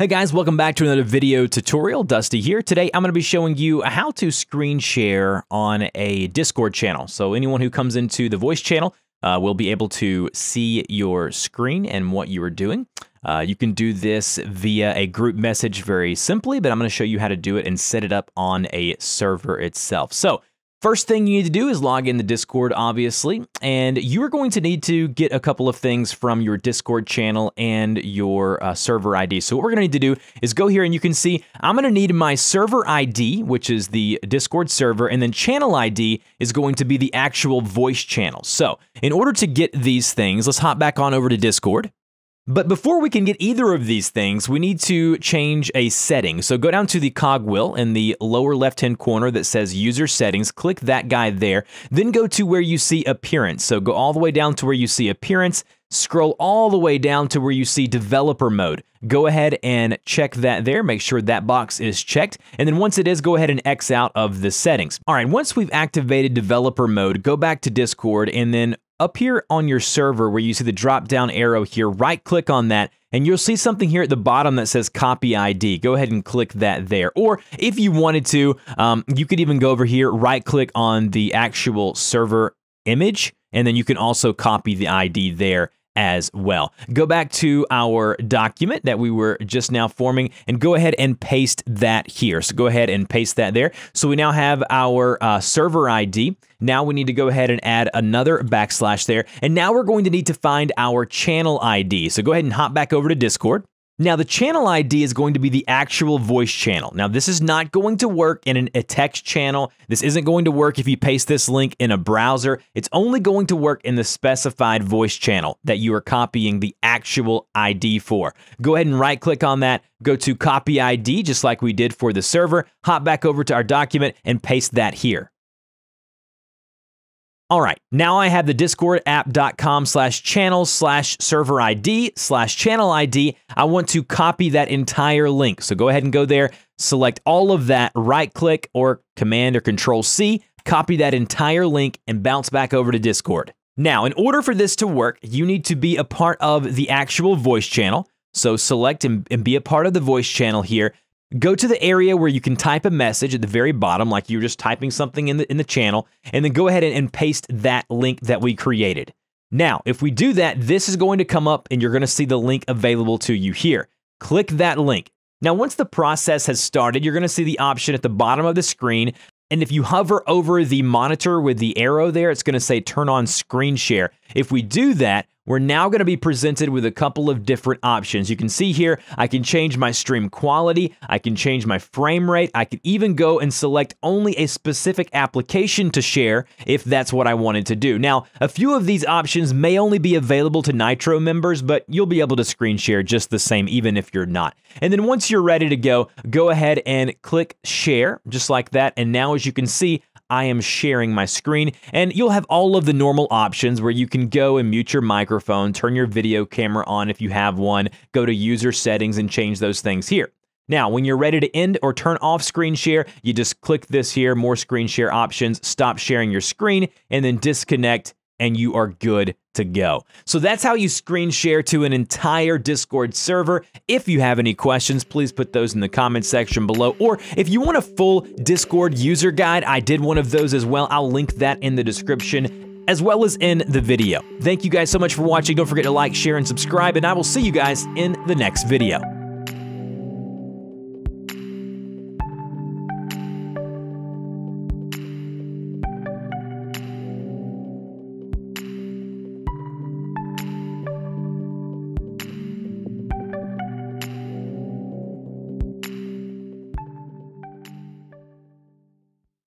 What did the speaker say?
Hey guys, welcome back to another video tutorial. Dusty here. Today I'm going to be showing you how to screen share on a Discord channel. So anyone who comes into the voice channel uh, will be able to see your screen and what you are doing. Uh, you can do this via a group message very simply, but I'm going to show you how to do it and set it up on a server itself. So First thing you need to do is log in the Discord, obviously, and you are going to need to get a couple of things from your Discord channel and your uh, server ID. So what we're going to need to do is go here and you can see I'm going to need my server ID, which is the Discord server, and then channel ID is going to be the actual voice channel. So in order to get these things, let's hop back on over to Discord. But before we can get either of these things, we need to change a setting. So go down to the cogwheel in the lower left-hand corner that says user settings, click that guy there, then go to where you see appearance. So go all the way down to where you see appearance, scroll all the way down to where you see developer mode. Go ahead and check that there, make sure that box is checked, and then once it is, go ahead and X out of the settings. All right, once we've activated developer mode, go back to Discord and then up here on your server where you see the drop down arrow here, right click on that and you'll see something here at the bottom that says copy ID. Go ahead and click that there. Or if you wanted to, um, you could even go over here, right click on the actual server image, and then you can also copy the ID there as well. Go back to our document that we were just now forming and go ahead and paste that here. So go ahead and paste that there. So we now have our uh, server ID. Now we need to go ahead and add another backslash there. And now we're going to need to find our channel ID. So go ahead and hop back over to Discord. Now, the channel ID is going to be the actual voice channel. Now, this is not going to work in an, a text channel. This isn't going to work if you paste this link in a browser. It's only going to work in the specified voice channel that you are copying the actual ID for. Go ahead and right click on that, go to copy ID, just like we did for the server, hop back over to our document and paste that here. All right, now I have the discordapp.com slash channel slash server ID slash channel ID. I want to copy that entire link. So go ahead and go there, select all of that, right click or command or control C, copy that entire link and bounce back over to Discord. Now, in order for this to work, you need to be a part of the actual voice channel. So select and, and be a part of the voice channel here. Go to the area where you can type a message at the very bottom, like you're just typing something in the, in the channel, and then go ahead and, and paste that link that we created. Now, if we do that, this is going to come up and you're going to see the link available to you here. Click that link. Now, once the process has started, you're going to see the option at the bottom of the screen. And if you hover over the monitor with the arrow there, it's going to say turn on screen share. If we do that, we're now going to be presented with a couple of different options. You can see here, I can change my stream quality, I can change my frame rate, I can even go and select only a specific application to share if that's what I wanted to do. Now, a few of these options may only be available to Nitro members, but you'll be able to screen share just the same even if you're not. And then once you're ready to go, go ahead and click share just like that. And now as you can see, I am sharing my screen, and you'll have all of the normal options where you can go and mute your microphone, turn your video camera on if you have one, go to user settings and change those things here. Now, when you're ready to end or turn off screen share, you just click this here, more screen share options, stop sharing your screen, and then disconnect and you are good to go. So that's how you screen share to an entire Discord server. If you have any questions, please put those in the comment section below. Or if you want a full Discord user guide, I did one of those as well. I'll link that in the description as well as in the video. Thank you guys so much for watching. Don't forget to like, share, and subscribe, and I will see you guys in the next video.